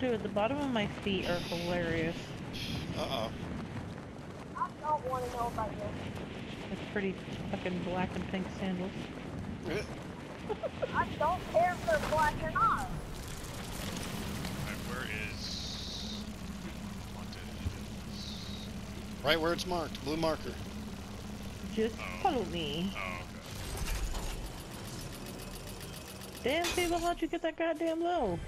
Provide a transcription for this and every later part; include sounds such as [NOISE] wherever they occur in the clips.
Dude, the bottom of my feet are hilarious. Uh-oh. I don't want to know about this. It's pretty fucking black and pink sandals. I don't care if they're black or not. Alright, where is... Wanted. Right where it's marked, blue marker. Just Oh. follow me. Oh, Damn, people, how'd you get that goddamn low?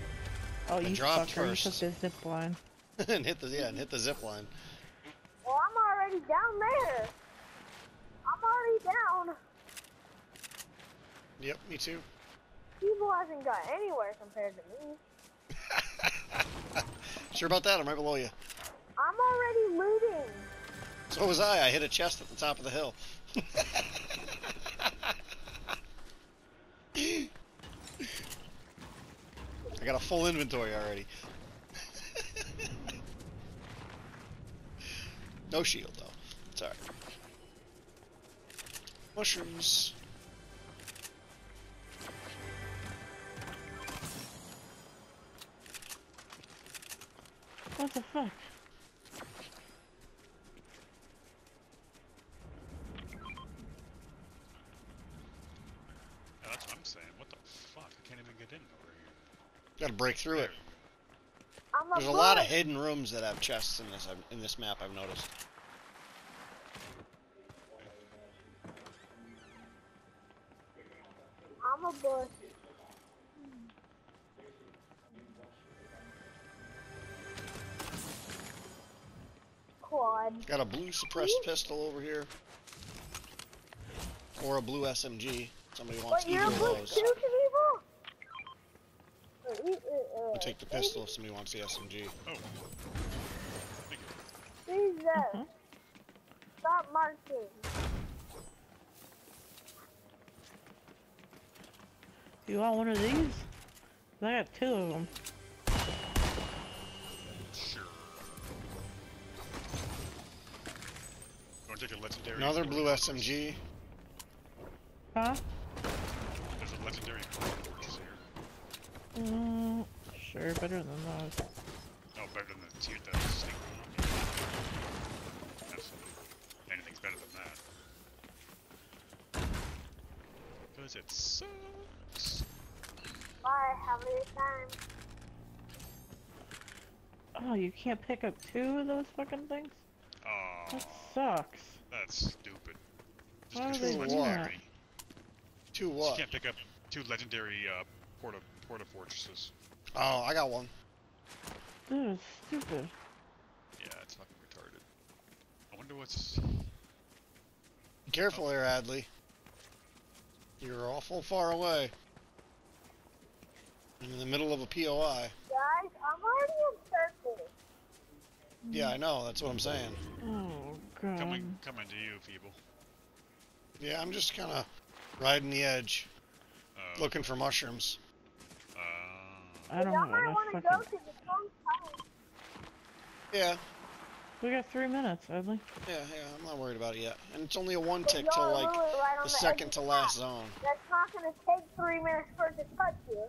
Oh, you dropped fucker, first. you took the zip line. [LAUGHS] and hit the yeah, and hit the zip line. Well, I'm already down there. I'm already down. Yep, me too. People hasn't got anywhere compared to me. [LAUGHS] Sure about that, I'm right below you. I'm already looting. So was I, I hit a chest at the top of the hill. [LAUGHS] I got a full inventory already. [LAUGHS] no shield though. It's alright. Mushrooms. What the fuck? yeah, that's what I'm saying. What the fuck? I can't even get in over here. Gotta break through it. I'm a There's a lot of hidden rooms that have chests in this um, in this map. I've noticed. I'm a bush. Quad. Got a blue suppressed pistol over here, or a blue SMG. Somebody wants But a either of those. too, Knevil? Or e- uh, uh, I'll take the pistol if somebody wants the SMG. Oh. Jesus. Uh-huh. Stop marching. You want one of these? I got two of them. Sure. You want to take a legendary? Another blue Fortress? SMG. Huh? There's a legendary here. Mm, sure, better than those. Oh, better than the tier the snake one. Absolutely. Anything's better than that. Because it sucks. Bye. Have a good time. Oh, you can't pick up two of those fucking things? Oh, That sucks. that's stupid. Just Why because would they do that? legendary. Two You can't pick up two legendary uh, porta porta fortresses. Oh, I got one. That is stupid. Yeah, it's fucking retarded. I wonder what's. Be careful there, Adley. You're awful far away. I'm in the middle of a POI. Guys, I'm already in circle. Yeah, I know. That's what I'm saying. Oh, God. Coming, coming to you, Feable. Yeah, I'm just kind of riding the edge, Uh, looking for mushrooms. I don't Y'all might want to fucking... go to the front time. Yeah, We got three minutes, Adley. yeah, yeah. I'm not worried about it yet. And it's only a one tick y'all till like right on the second to last map. zone. That's not going to take three minutes for it to touch you.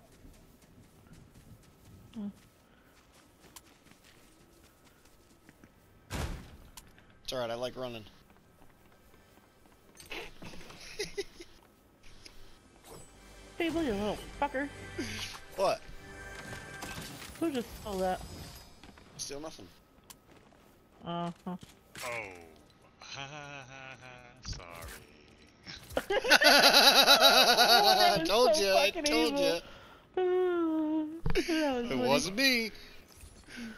It's alright. I like running. People, you little fucker. [LAUGHS] What? Who just stole that? Still nothing. Uh-huh. oh. Ha ha ha ha. Sorry. [LAUGHS] [LAUGHS] I was told so you. I told evil. you. [SIGHS] was It funny. wasn't me.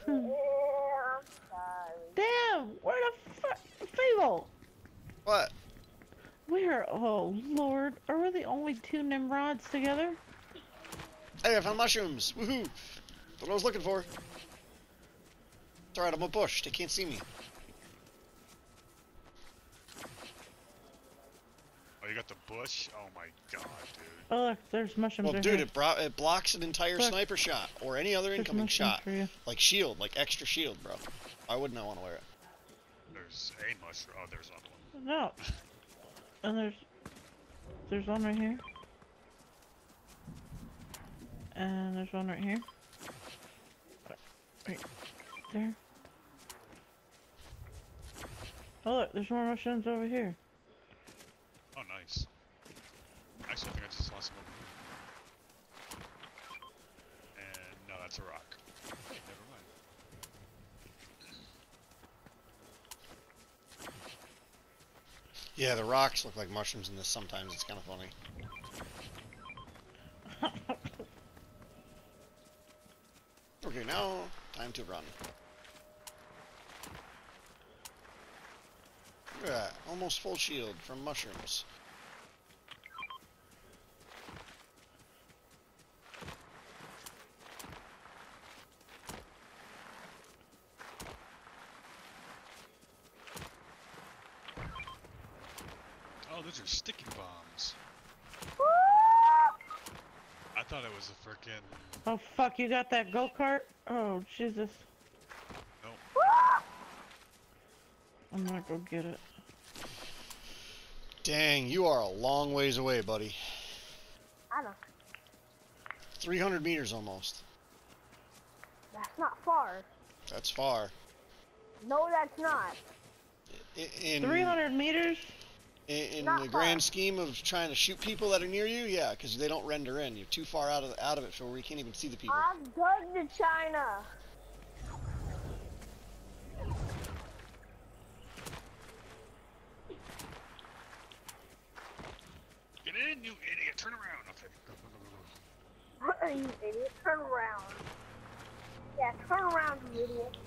Yeah, I'm sorry. Damn! Where the fuck? Fable! What? Where? Oh, Lord. Are we the only two Nimrods together? Hey, I found mushrooms. Woohoo! That's what I was looking for. It's alright. I'm a bush. They can't see me. Oh, you got the bush? Oh my god, dude. Oh, look, there's mushrooms Well, right dude, here. it, bro- it blocks an entire Look. sniper shot or any other There's incoming shot. for you. Like shield, like extra shield, bro. I would not I want to wear it. There's a mushroom. Oh, there's another one. No. [LAUGHS] And there's... There's one right here. And there's one right here. There. Oh look, there's more mushrooms over here. Oh, nice. Actually, I think I just saw some over here. And no, that's a rock. Hey, never mind. Yeah, the rocks look like mushrooms in this sometimes. It's kind of funny. [LAUGHS] Okay, now time to run. Look at that. Almost full shield from mushrooms. Oh, those are sticky bombs. I thought it was a frickin' oh fuck, you got that go kart? Oh Jesus. Nope. I'm not gonna go get it. Dang, you are a long ways away, buddy. I know. 300 meters almost. That's not far. That's far. No, that's not. I- In, 300 meters? In, in the far. grand scheme of trying to shoot people that are near you, yeah, because they don't render in. You're too far out of out of it for where you can't even see the people. I'm good to China. Get in, you idiot! Turn around. Okay. Go, go, go, go, go. you idiot. Turn around. Yeah, turn around, you idiot.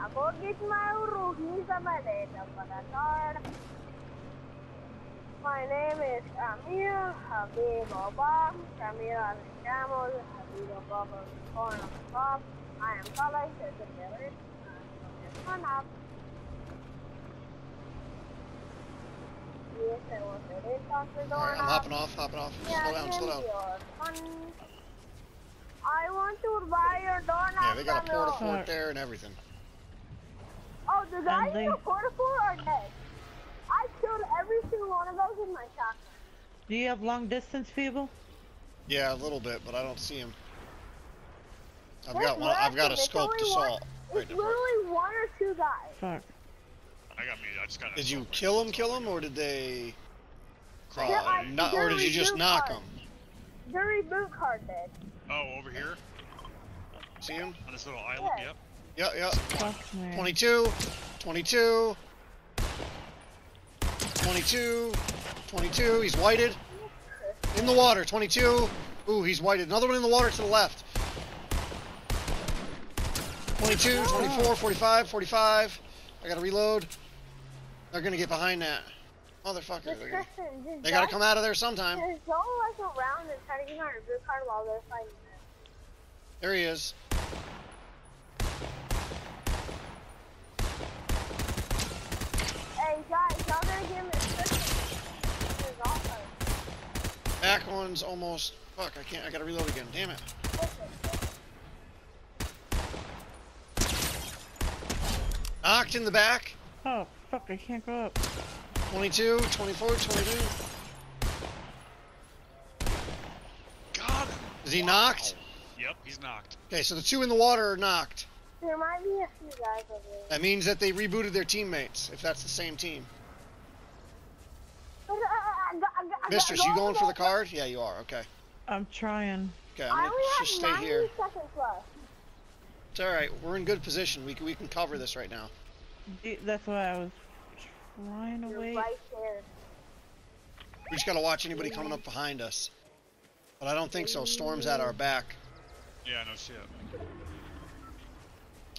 Get my Ruhi sa maleta para card. My name is Amir Habib Obam. Camila Ramos Habib Obam born on the top. I am college as a village. Turn up. Yes, I was a red doctor door. Alright, I'm hopping off, hopping off. Slow down, slow down. I want to buy your doorknob. Yeah, they got a Samuel. porta fort there and everything. Oh, the guys And they- in the porta fort are dead. I killed every single one of those with my shotgun. Do you have long distance, Feable? Yeah, a little bit, but I don't see him. I've There's got one. I've got a less of it. scoped It's one- assault. Right It's there. literally one or two guys. Fuck. I got me. I just got. Did you kill rifle. him? Kill him, or did they? Yeah, I- not, or did you just Reboot knock card. him? The reboot card did. Oh, over here See him? on this little island. Yeah. Yep. Yep, yeah. Fuck 22, 22, 22, 22. He's whited. In the water, 22. Ooh, he's whited. Another one in the water to the left. 22, 24, 45, 45. I gotta reload. They're gonna get behind that. Motherfucker. They're gonna, they gotta come out of there sometime. Just don't like around and try to get my reboot card while they're fighting. There he is. Hey guys, y'all gonna give me a Kristen. This is awesome. Back one's almost. Fuck, I can't. I gotta reload again. Damn it. Knocked in the back. Oh, fuck, I can't go up. 22, 24, 22. Got him. Is he knocked? Yep, he's knocked. Okay, so the two in the water are knocked. There might be a few guys over there. That means that they rebooted their teammates, if that's the same team. Uh, uh, uh, Mistress, you going for the card? Yeah, you are. Okay. I'm trying. Okay, I'm gonna only just have stay here. left. It's alright. We're in good position. We can, we can cover this right now. That's why I was trying to You're wait. right there. We just gotta watch anybody coming up behind us. But I don't think so. Storm's at our back. Yeah, no shit.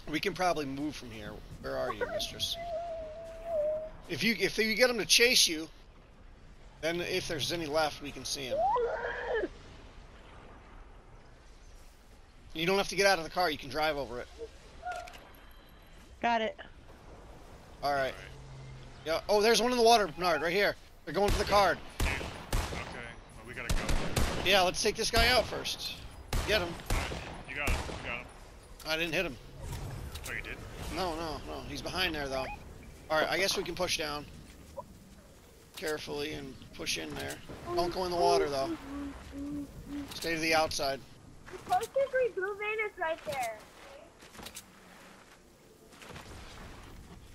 We can probably move from here. Where are you, mistress? If you if you get them to chase you, then if there's any left, we can see them. You don't have to get out of the car. You can drive over it. Got it. All right. Yeah. Oh, there's one in the water, Bernard, right here. They're going for the card. Okay. Well, we gotta go. Yeah, let's take this guy out first. Get him. Alright, You got him. You got him. I didn't hit him. Oh, you did. No, no, no. He's behind there though. All right. I guess we can push down carefully and push in there. Don't go in the water though. Stay to the outside. The closest reboot van is right there.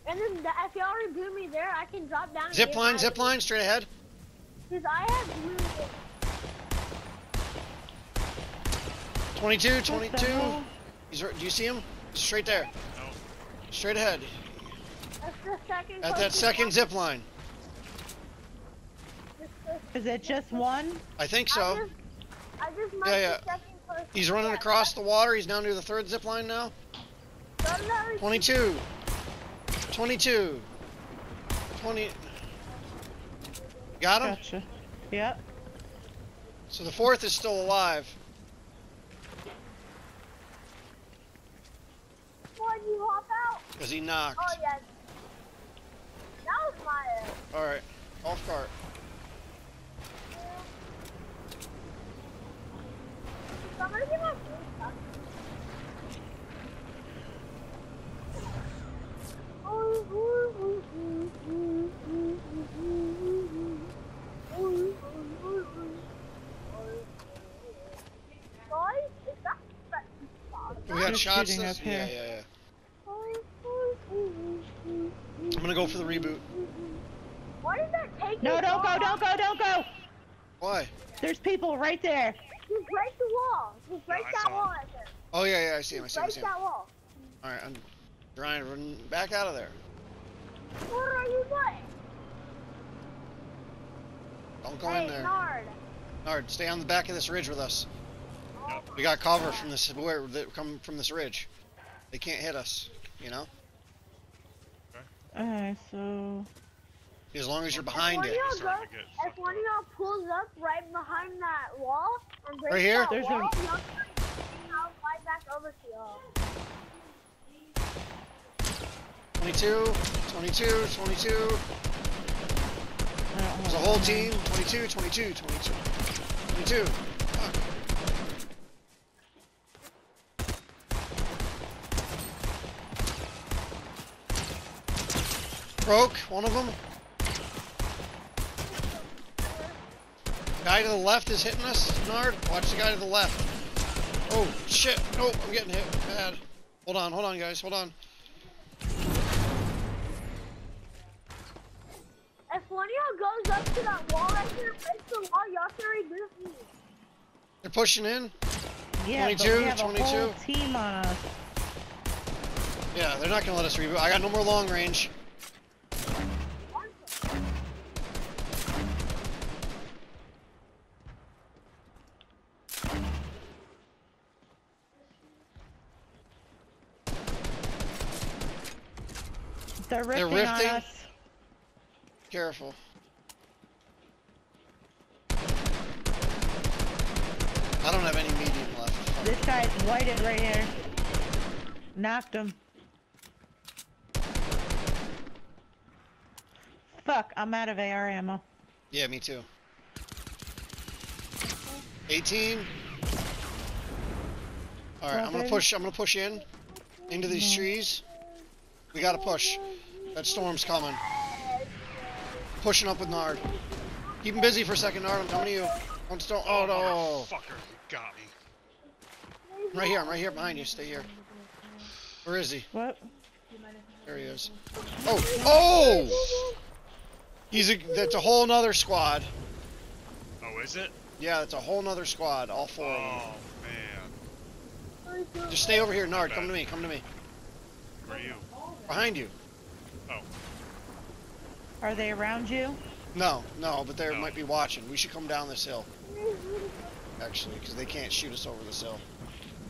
And then the, if y'all reboot me there, I can drop down. and Zip line, zip line, straight ahead. Cause I have blue. 22, 22. He's do you see him? Straight there. No. Straight ahead. That's the second. At that second one. zip line. This- this- Is it just one? I think I so. just, I just marked Yeah, yeah. the second closest. He's running Yeah, across the water. He's down near the third zip line now. that's- go to that reboot 22. 22. 20. Got him? Gotcha. Yep. So the fourth is still alive. When you hop out. Because he knocked. Oh yeah. That was my. Uh, Alright. Off cart. So I'm gonna get my blue stuff. Guys, is that that We got shots. shooting This? up Yeah, here. yeah, yeah. I'm gonna go for the reboot. Why did that take No, don't go, don't go, don't go. Why? There's people right there. Just break the wall. Just break I that wall right there. Oh, yeah, yeah, I see him. I see him. I Break see him. that wall. Alright, I'm trying to run back out of there. What are you doing? Don't go hey, in there. Nard. Nard, stay on the back of this ridge with us. Oh We got cover from this where that come from this ridge. They can't hit us, you know? Okay. Alright, so As long as you're behind one it. of y'all Starting goes- If one of y'all pulls up right behind that wall and breaks Right here? that There's a- wall, y'all can- I'll fly back over to y'all. 22, 22, 22. I don't There's a whole team. 22, 22, 22. 22. Fuck. Broke, one of them. Guy to the left is hitting us, Nard. Watch the guy to the left. Oh, shit. Oh, I'm getting hit bad. Hold on, hold on, guys. Hold on. If one of y'all goes up to that wall right here, breaks the wall, y'all can reboot me. They're pushing in. Yeah, but we have a whole team on us. Yeah, they're not gonna let us reboot. I got no more long range. They're They're rifting, on us. Careful. I don't have any medium left. This guy's whited right here. Knocked him. Fuck, I'm out of AR ammo. Yeah, me too. 18. All right, I'm gonna push. I'm gonna push in into these trees. We gotta push. That storm's coming. Pushing up with Nard. Keep him busy for a second, Nard. I'm coming to you. Don't storm. Oh no. Fucker, you got me. I'm right here. I'm right here behind you. Stay here. Where is he? What? There he is. Oh, oh! He's a. That's a whole nother squad. Oh, is it? Yeah, that's a whole nother squad. All four of them. Oh, man. Just stay over here, Nard. Come to me. Come to me. Where are you? Behind you. Oh. Are they around you? No, no, but they No. might be watching. We should come down this hill, actually, because they can't shoot us over this hill.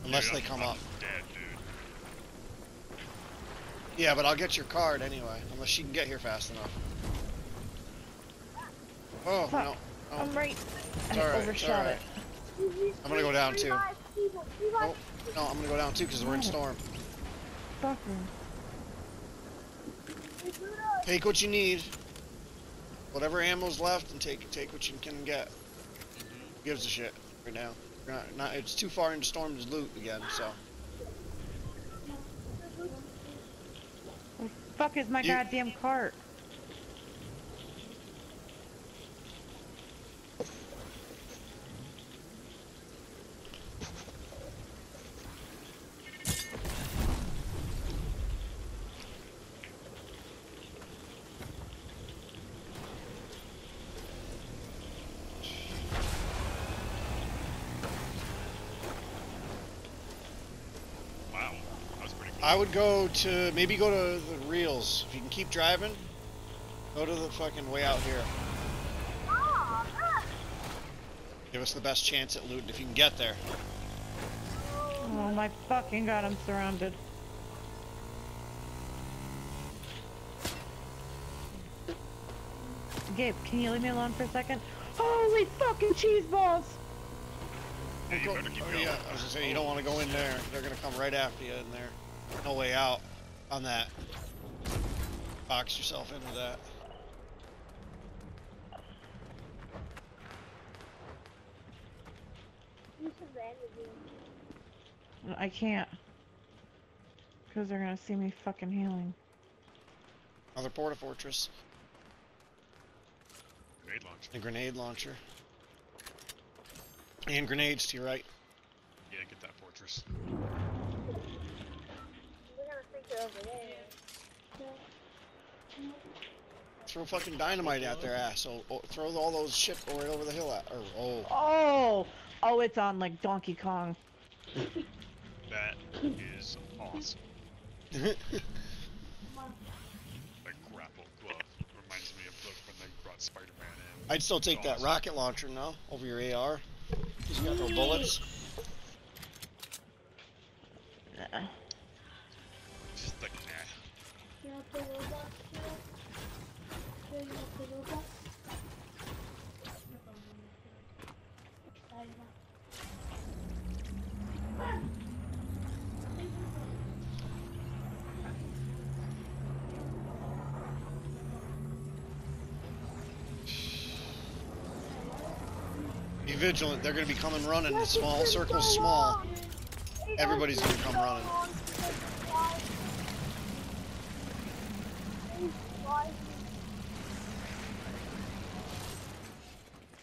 Unless Dude, they come I'm up. Dead, dude. Yeah, but I'll get your card anyway, unless she can get here fast enough. Oh, Fuck. no. Oh, I'm right. I alright, it's overshot alright. it. I'm gonna go down, too. Revive people, revive Oh, no, I'm gonna go down too, because we're in storm. Fucker. Take what you need. Whatever ammo's left, and take take what you can get. Who gives a shit right now. Not, not, it's too far into storm to loot again, so. Fuck is my You- goddamn cart? I would go to maybe go to the reels. If you can keep driving, go to the fucking way out here. Give us the best chance at looting if you can get there. Oh my fucking god, I'm surrounded. Gabe, can you leave me alone for a second? Holy fucking cheese balls! Yeah, you better keep oh, yeah, I was gonna say you don't want to go in there. They're gonna come right after you in there. No way out on that. Box yourself into that. You should bandage me. I can't. Because they're gonna see me fucking healing. Another porta fortress. Grenade launcher. A grenade launcher. And grenades to your right. Yeah, get that fortress. We're gonna think you're over there. Throw fucking dynamite at their ass. So oh, throw all those shit right over the hill at. Or oh, Oh! Oh, it's on like Donkey Kong. [LAUGHS] That is awesome. [LAUGHS] That grapple glove reminds me of the, when they brought Spider-Man in. I'd still take that rocket launcher now over your AR. Cause you got no bullets. Uh, Just like, nah. Be vigilant. They're gonna be coming running. The small circle's small. Everybody's gonna come running.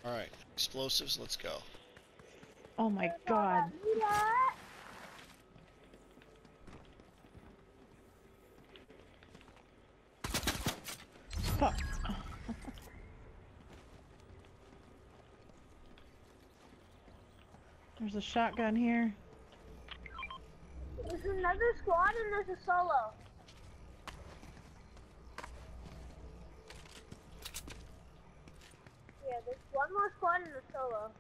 All right, explosives. Let's go. oh my god. Fuck. There's a shotgun here. There's another squad and there's a solo. Yeah, there's one more squad and a solo.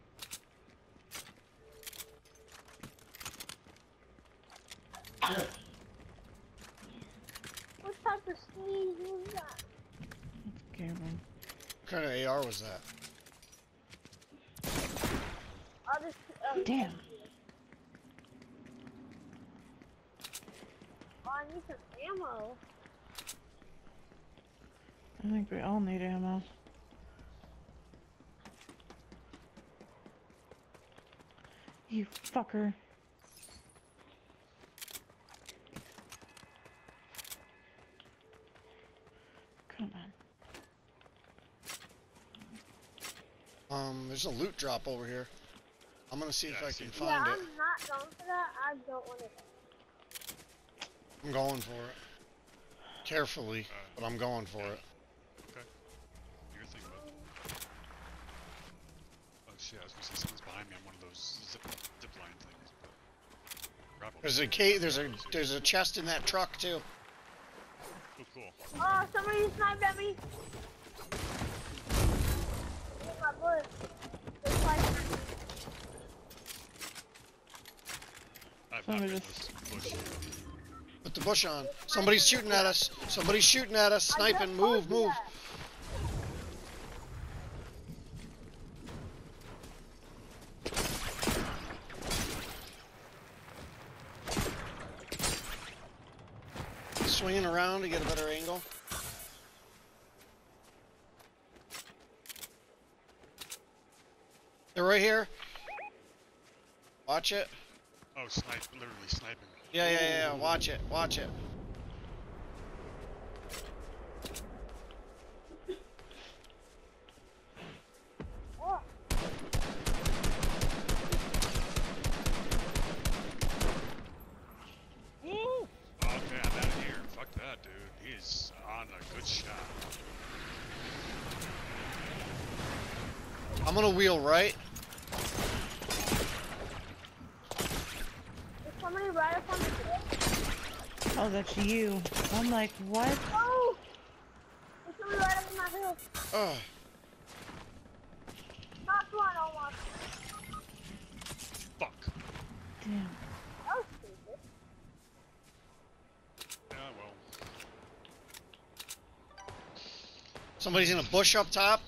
what type of sneeze was that? Gabriel. What kind of AR was that? I'll just, uh, Damn. Oh, I need some ammo. I think we all need ammo. You fucker. Come on. Um, there's a loot drop over here. I'm gonna see if I I see can it. find yeah, it. I'm not going for that. I don't want it. I'm going for it. Carefully, Uh, but I'm going for it. Your thing, bud. Oh shit, I was gonna say someone's behind me on one of those zip, zip line things, but... There's a ca- There's a there's a chest in that truck too. Oh, cool. Oh, somebody sniped at me. Hit my bullet. They sniped at me. I've Put the bush on. Somebody's shooting at us. Somebody's shooting at us. Sniping. Move, move. Swinging around to get a better angle. They're right here. Watch it. Oh, snipe, literally sniping. Yeah, yeah, yeah. yeah. Watch it. Watch it. Oh, Woo! Okay, I'm out of here. Fuck that, dude. He is on a good shot. I'm gonna wheel right. there's somebody right up on the hill. Oh, you. I'm like, what? Oh! There's somebody right up in my hill. Ugh. One almost. Fuck. Damn. Yeah, well. Somebody's in a bush up top.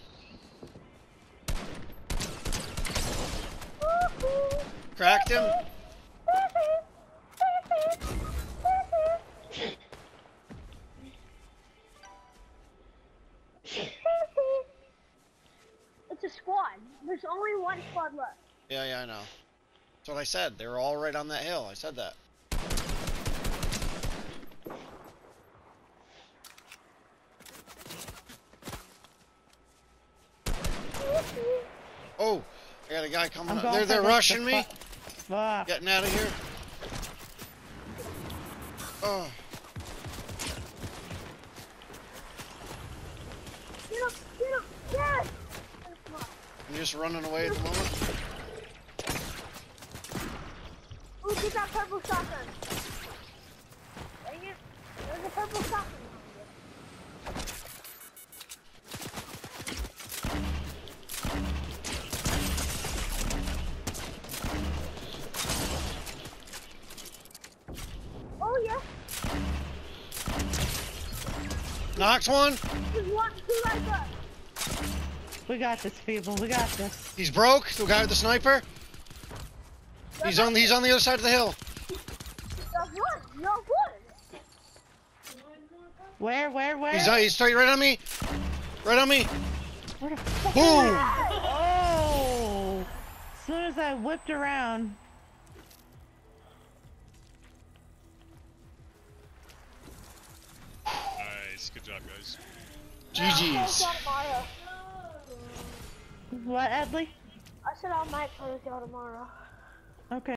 Cracked him. It's a squad. There's only one squad left. Yeah, yeah, I know. That's what I said. They were all right on that hill. I said that. Oh, I got a guy coming up. going They're they're rushing the me. Fuck. Getting out of here. Oh, Get him! Get him! Yes! I'm just running away at the moment. Ooh, get that purple shotgun. Dang it. There's a purple shotgun. Oh yeah, Knocked one. there's one, two right there. We got this, people. We got this. He's broke. The guy with the sniper. He's on. He's on the other side of the hill. That's one, you're. Where, where, where? He's uh, he's straight right on me. Right on me. Where the fuck? Boom. Oh! As soon as I whipped around. Nice. Good job, guys. GG's. What, Adley? I said I might play with y'all tomorrow. Okay.